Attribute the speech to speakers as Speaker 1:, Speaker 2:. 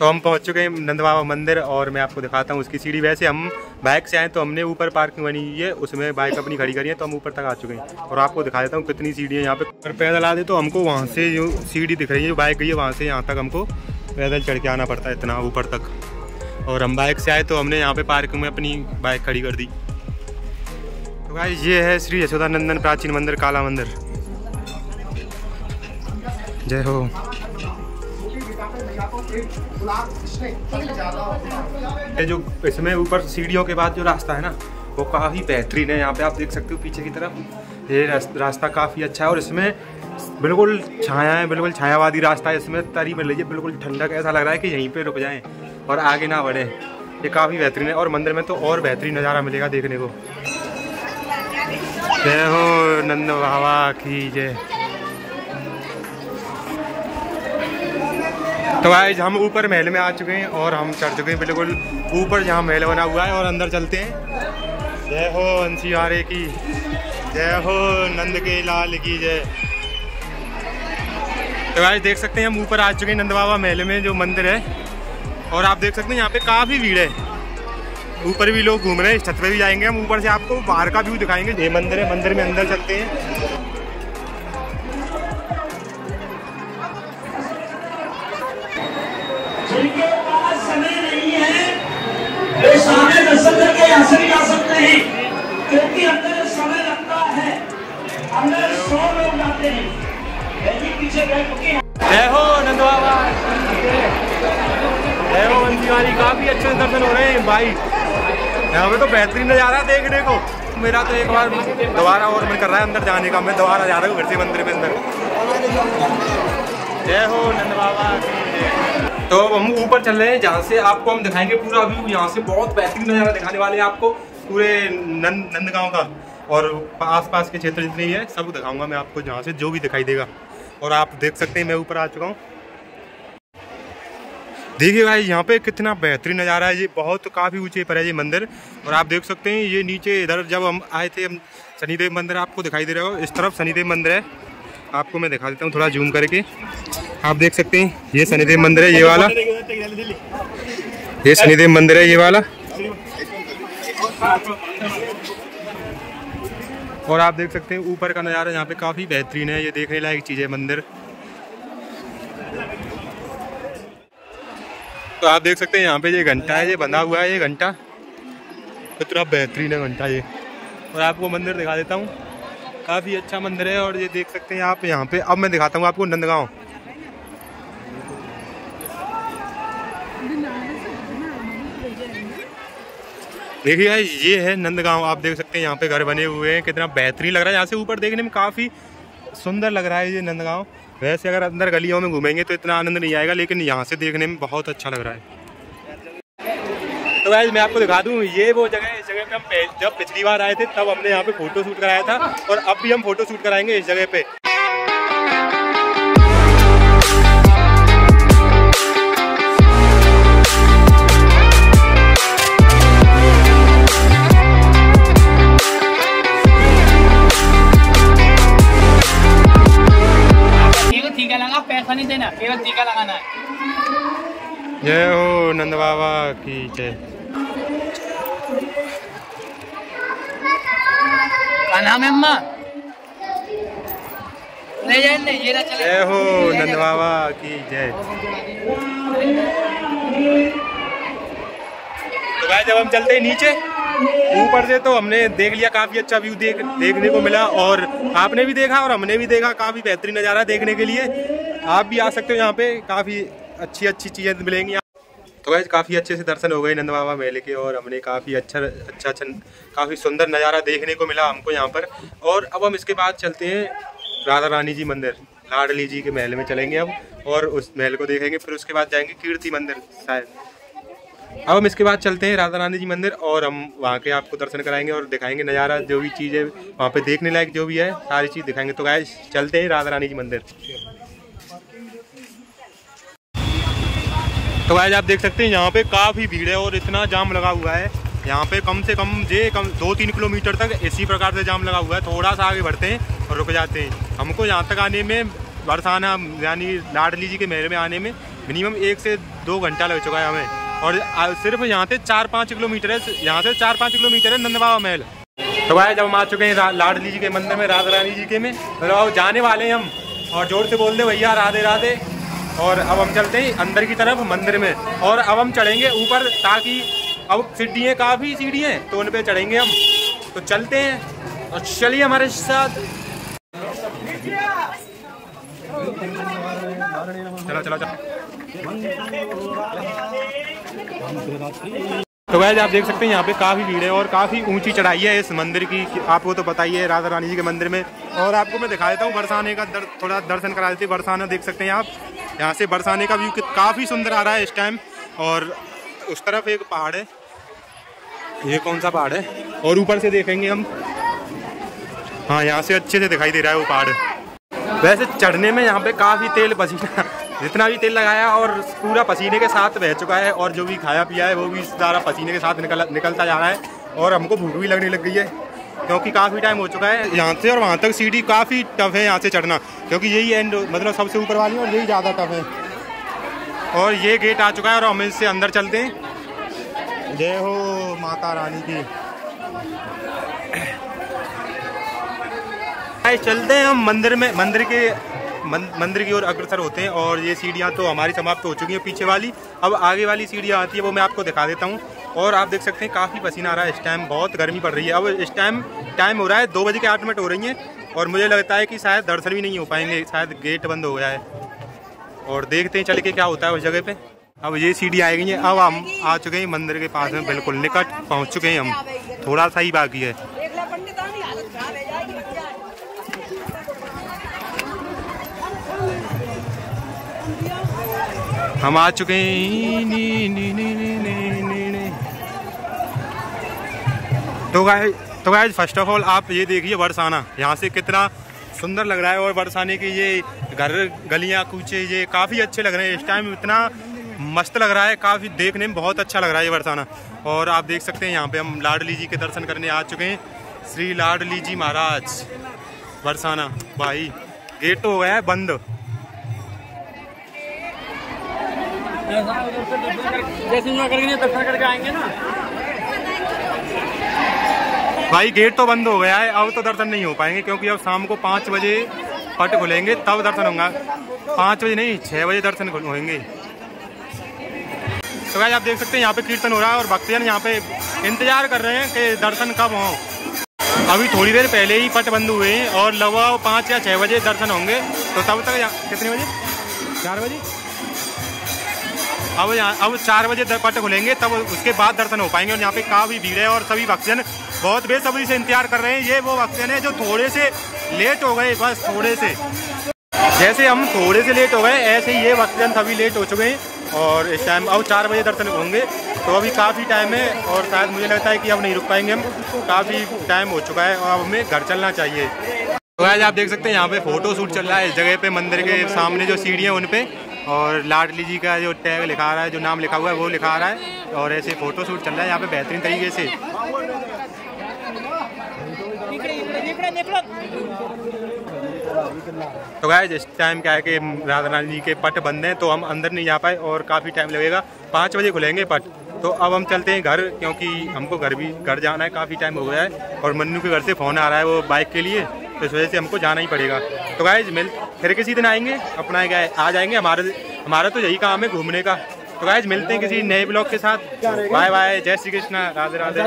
Speaker 1: तो हम पहुँच चुके हैं नंद बाबा मंदिर और मैं आपको दिखाता हूँ उसकी सीढ़ी। वैसे हम बाइक से आए तो हमने ऊपर पार्किंग बनी हुई है, उसमें बाइक अपनी खड़ी करी है तो हम ऊपर तक आ चुके हैं और आपको दिखा देता हूँ कितनी सीढ़ी है यहाँ पे। अगर पैदल आ दे तो हमको वहाँ से जो सीढ़ी दिख रही है, जो बाइक गई है, वहाँ से यहाँ तक हमको पैदल चढ़ के आना पड़ता है इतना ऊपर तक। और हम बाइक से आए तो हमने यहाँ पर पार्किंग में अपनी बाइक खड़ी कर दी। तो भाई ये है श्री यशोदानंदन प्राचीन मंदिर, काला मंदिर। जय हो। ये जो इसमें ऊपर सीढ़ियों के बाद जो रास्ता है ना, वो काफ़ी बेहतरीन है। यहाँ पे आप देख सकते हो पीछे की तरफ़। ये रास्ता काफ़ी अच्छा है और इसमें बिल्कुल छाया है, बिल्कुल छायावादी रास्ता है। इसमें तरी मिल है, बिल्कुल ठंडक ऐसा लग रहा है कि यहीं पे रुक जाएँ और आगे ना बढ़े। ये काफ़ी बेहतरीन है और मंदिर में तो और बेहतरीन नज़ारा मिलेगा देखने को। जय हो नंद बाबा की जय। तो आज हम ऊपर महल में आ चुके हैं और हम चढ़ चुके हैं बिल्कुल ऊपर जहाँ महल बना हुआ है और अंदर चलते हैं। जय हो अंशी आरे की, जय हो नंद के लाल की जय। तो आज देख सकते हैं हम ऊपर आ चुके हैं नंद बाबा महल में, जो मंदिर है। और आप देख सकते हैं यहाँ पे काफ़ी भीड़ है। ऊपर भी लोग घूम रहे हैं, छत पे भी जाएँगे हम, ऊपर से आपको बाहर का व्यू दिखाएँगे ये मंदिर है, मंदिर में अंदर चलते हैं।
Speaker 2: दर्शन करके यहाँ से भी आ सकते हैं क्योंकि अंदर समय लगता है, अंदर सौ लोग जाते हैं। लेकिन पीछे क्योंकि
Speaker 1: जय हो काफ़ी अच्छे दर्शन हो रहे हैं भाई। यहाँ पे तो बेहतरीन नज़ारा देखने को। मेरा तो एक बार दोबारा और मन कर रहा है अंदर जाने का। मैं दोबारा जा रहा हूँ घर से मंदिर के अंदर। जय हो नंद बाबा। तो हम ऊपर चल रहे हैं, जहाँ से आपको हम दिखाएँगे पूरा व्यू। यहाँ से बहुत बेहतरीन नज़ारा दिखाने वाले हैं आपको पूरे नंद, नंदगांव का। और आसपास के क्षेत्र जितने ही है, सब दिखाऊँगा मैं आपको, जहाँ से जो भी दिखाई देगा। और आप देख सकते हैं, मैं ऊपर आ चुका हूँ। देखिए भाई, यहाँ पे कितना बेहतरीन नज़ारा है। ये बहुत काफ़ी ऊँचे पर है ये मंदिर। और आप देख सकते हैं, ये नीचे इधर जब हम आए थे, हम शनिदेव मंदिर आपको दिखाई दे रहा हो। इस तरफ़ शनिदेव मंदिर है। आपको मैं दिखा देता हूँ थोड़ा जूम करके। आप देख सकते हैं, ये शनिदेव मंदिर है, ये वाला। ये शनिदेव मंदिर है, ये वाला। और आप देख सकते हैं, ऊपर का नज़ारा यहाँ पे काफ़ी बेहतरीन है, ये देखने लायक चीज़ है मंदिर। तो आप देख सकते हैं, यहाँ पे ये घंटा है, ये बंधा हुआ है, ये घंटा। कितना बेहतरीन है घंटा ये। और आपको मंदिर दिखा देता हूँ, काफ़ी अच्छा मंदिर है, और ये देख सकते हैं आप यहाँ पे। अब मैं दिखाता हूँ आपको नंदगांव। देखिए ये है नंदगांव, आप देख सकते हैं यहाँ पे घर बने हुए हैं। कितना बेहतरीन लग रहा है। यहाँ से ऊपर देखने में काफ़ी सुंदर लग रहा है ये नंदगांव। वैसे अगर अंदर गलियों में घूमेंगे तो इतना आनंद नहीं आएगा, लेकिन यहाँ से देखने में बहुत अच्छा लग रहा है। तो वैसे मैं आपको दिखा दूँ, ये वो जगह इस जगह पे हम जब पिछली बार आए थे, तब हमने यहाँ पे फ़ोटो शूट कराया था, और अब भी हम फ़ोटो शूट कराएँगे इस जगह पे।
Speaker 3: पैसा नहीं देना। केवल टीका लगाना है।
Speaker 1: जय हो नंद बाबा की जय।
Speaker 3: क्या नाम है अम्मा? ले ये
Speaker 1: जय हो नंद बाबा की जय। तो भाई जब हम चलते हैं नीचे ऊपर से तो हमने देख लिया काफ़ी अच्छा व्यू देख देखने को मिला और आपने भी देखा और हमने भी देखा काफ़ी बेहतरीन नज़ारा देखने के लिए। आप भी आ सकते हो यहाँ पे। काफ़ी अच्छी अच्छी चीज़ें मिलेंगी तो वैसे काफ़ी अच्छे से दर्शन हो गए नंद बाबा मेले के और हमने काफ़ी अच्छा अच्छा अच्छा काफ़ी सुंदर नज़ारा देखने को मिला हमको यहाँ पर। और अब हम इसके बाद चलते हैं राधा रानी जी मंदिर, लाडली जी के महल में चलेंगे अब और उस महल को देखेंगे, फिर उसके बाद जाएँगे कीर्ति मंदिर शायद। अब हम इसके बाद चलते हैं राधा रानी जी मंदिर और हम वहाँ के आपको दर्शन कराएँगे और दिखाएँगे नज़ारा, जो भी चीज़ वहाँ पे देखने लायक जो भी है, सारी चीज़ दिखाएँगे। तो गाय चलते हैं राधा रानी जी मंदिर। तो गाइस आप देख सकते हैं, यहाँ पे काफ़ी भीड़ है और इतना जाम लगा हुआ है। यहाँ पे कम से कम जे कम दो तीन किलोमीटर तक इसी प्रकार से जाम लगा हुआ है। थोड़ा सा आगे बढ़ते हैं और रुक जाते हैं। हमको यहाँ तक आने में बरसाना, यानी लाडली जी के महल में आने में मिनिमम एक से दो घंटा लग चुका है हमें। और सिर्फ़ यहाँ से चार पाँच किलोमीटर है, यहाँ से चार पाँच किलोमीटर है नंद बाबा महल। तो भाई जब हम आ चुके हैं लाडली जी के मंदिर में, राधा रानी जी के में। मतलब जाने वाले हैं हम। और ज़ोर से बोल दे भैया, राधे राधे। और अब हम चलते हैं अंदर की तरफ़ मंदिर में। और अब हम चढ़ेंगे ऊपर ताकि अब सीढ़ियाँ काफ़ी सीढ़ियाँ तो उन पे चढ़ेंगे हम। तो चलते हैं और चलिए हमारे साथ। चलो चलो चलो। तो वैसे आप देख सकते हैं यहाँ पे काफ़ी भीड़ है और काफ़ी ऊँची चढ़ाई है इस मंदिर की। आपको तो पता ही है राधा रानी जी के मंदिर में। और आपको मैं दिखा देता हूँ बरसाने का दर, थोड़ा दर्शन करा देते हैं बरसाना देख सकते हैं आप। यहाँ से बरसाने का व्यू काफ़ी सुंदर आ रहा है इस टाइम और उस तरफ़ एक पहाड़ है। ये कौन सा पहाड़ है? और ऊपर से देखेंगे हम। हाँ यहाँ से अच्छे से दिखाई दे रहा है वो पहाड़। वैसे चढ़ने में यहाँ पे काफ़ी तेल पसीना जितना भी तेल लगाया और पूरा पसीने के साथ बह चुका है और जो भी खाया पिया है वो भी सारा पसीने के साथ निकल निकलता जा रहा है और हमको भूख भी लगने लग गई है। क्योंकि काफ़ी टाइम हो चुका है यहाँ से और वहाँ तक सीढ़ी काफ़ी टफ है यहाँ से चढ़ना। क्योंकि यही एंड मतलब सबसे ऊपर वाली है और यही ज़्यादा टफ है। और ये गेट आ चुका है और हम इससे अंदर चलते हैं। जय हो माता रानी की। चलते हैं हम मंदिर में, मंदिर के मंदिर की ओर अग्रसर होते हैं और ये सीढ़ियाँ तो हमारी समाप्त हो चुकी हैं पीछे वाली। अब आगे वाली सीढ़ियाँ आती है वो मैं आपको दिखा देता हूँ। और आप देख सकते हैं काफ़ी पसीना आ रहा है इस टाइम बहुत गर्मी पड़ रही है। अब इस टाइम टाइम हो रहा है, दो बजे के आठ मिनट हो रही हैं और मुझे लगता है कि शायद दर्शन भी नहीं हो पाएँगे, शायद गेट बंद हो गया है। और देखते हैं चल के क्या होता है उस जगह पे। अब ये सीढ़ी आ गई है अब हम आ चुके हैं मंदिर के पास में, बिल्कुल निकट पहुँच चुके हैं हम। थोड़ा सा ही बाकी है। हम आ चुके हैं नी, नी, नी, नी, नी, नी, नी। तो गाय तो गाय फ़र्स्ट ऑफ़ ऑल आप ये देखिए बरसाना यहाँ से कितना सुंदर लग रहा है और बरसाने की ये घर, गलियाँ, कूचे, ये काफ़ी अच्छे लग रहे हैं। इस टाइम इतना मस्त लग रहा है, काफ़ी देखने में बहुत अच्छा लग रहा है ये बरसाना और आप देख सकते हैं, यहाँ पे हम लाडली जी के दर्शन करने आ चुके हैं। श्री लाडली जी महाराज बरसाना भाई गेट तो हो गया है बंद।
Speaker 3: जैसे करके दर्शन करके आएँगे ना।
Speaker 1: भाई, गेट तो बंद हो गया है, अब तो दर्शन नहीं हो पाएँगे, क्योंकि अब शाम को पाँच बजे पट खुलेंगे, तब दर्शन होगा। पाँच बजे नहीं छः बजे दर्शन होंगे। तो भाई आप देख सकते हैं, यहाँ पे कीर्तन हो रहा है और भक्तजन यहाँ पे इंतज़ार कर रहे हैं कि दर्शन कब हों। अभी थोड़ी देर पहले ही पट बंद हुए हैं और लगभग पाँच या छः बजे दर्शन होंगे। तो तब तक कितने बजे? चार बजे? अब यहाँ अब चार बजे पट खुलेंगे, तब उसके बाद दर्शन हो पाएँगे और यहाँ पे काफ़ी भीड़ है और सभी भक्तजन बहुत बेसब्री से इंतज़ार कर रहे हैं। ये वो भक्तजन है जो थोड़े से लेट हो गए, बस थोड़े से। जैसे हम थोड़े से लेट हो गए, ऐसे ही ये भक्तजन सभी लेट हो चुके हैं और इस टाइम अब चार बजे दर्शन होंगे तो अभी काफ़ी टाइम है और शायद मुझे लगता है कि अब नहीं रुक पाएँगे हम। काफ़ी टाइम हो चुका है और अब हमें घर चलना चाहिए। तो आज आप देख सकते हैं, यहाँ पे फ़ोटो शूट चल रहा है। इस जगह पे मंदिर के सामने जो सीढ़ियाँ उन पे और लाडली जी का जो टैग लिखा रहा है, जो नाम लिखा हुआ है, वो लिखा रहा है और ऐसे फ़ोटो शूट चल रहा है यहाँ पे बेहतरीन तरीके से। तो गाय इस टाइम क्या है कि राधा रानी जी के पट बंद हैं तो हम अंदर नहीं जा पाए और काफ़ी टाइम लगेगा। पाँच बजे खुलेंगे पट। तो अब हम चलते हैं घर, क्योंकि हमको घर भी, घर जाना है, काफ़ी टाइम हो गया है और मन्नू के घर से फ़ोन आ रहा है वो बाइक के लिए तो इस वजह से हमको जाना ही पड़ेगा। तो गाय मिल, फिर किसी दिन आएँगे, अपना क्या आ जाएँगे, हमारे, हमारा तो यही काम है घूमने का। तो गाय मिलते हैं किसी नए ब्लॉग के साथ। बाय बाय जय श्री कृष्णा, राधे राधे।